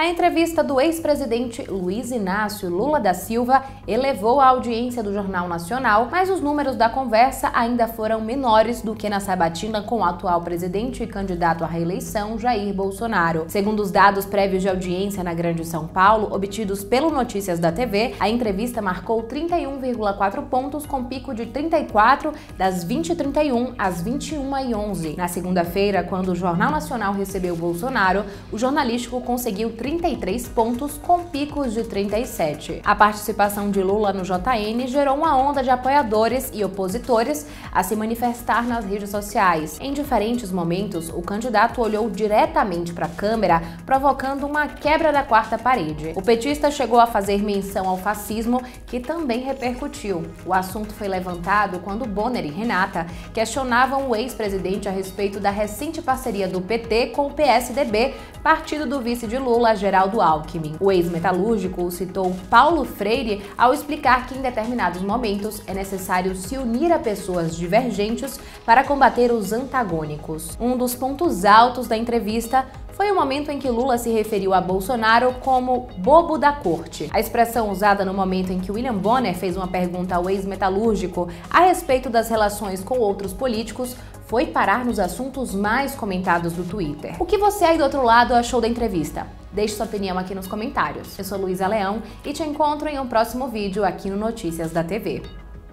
A entrevista do ex-presidente Luiz Inácio Lula da Silva elevou a audiência do Jornal Nacional, mas os números da conversa ainda foram menores do que na sabatina com o atual presidente e candidato à reeleição Jair Bolsonaro. Segundo os dados prévios de audiência na Grande São Paulo, obtidos pelo Notícias da TV, a entrevista marcou 31,4 pontos com pico de 34 das 20h31 às 21h11. Na segunda-feira, quando o Jornal Nacional recebeu Bolsonaro, o jornalístico conseguiu 30 33 pontos, com picos de 37. A participação de Lula no JN gerou uma onda de apoiadores e opositores a se manifestar nas redes sociais. Em diferentes momentos, o candidato olhou diretamente para a câmera, provocando uma quebra da quarta parede. O petista chegou a fazer menção ao fascismo, que também repercutiu. O assunto foi levantado quando Bonner e Renata questionavam o ex-presidente a respeito da recente parceria do PT com o PSDB, partido do vice de Lula, Geraldo Alckmin. O ex-metalúrgico citou Paulo Freire ao explicar que em determinados momentos é necessário se unir a pessoas divergentes para combater os antagônicos. Um dos pontos altos da entrevista foi o momento em que Lula se referiu a Bolsonaro como bobo da corte. A expressão usada no momento em que William Bonner fez uma pergunta ao ex-metalúrgico a respeito das relações com outros políticos foi parar nos assuntos mais comentados do Twitter. O que você aí do outro lado achou da entrevista? Deixe sua opinião aqui nos comentários. Eu sou Luísa Leão e te encontro em um próximo vídeo aqui no Notícias da TV.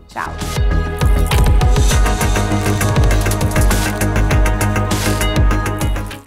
Tchau!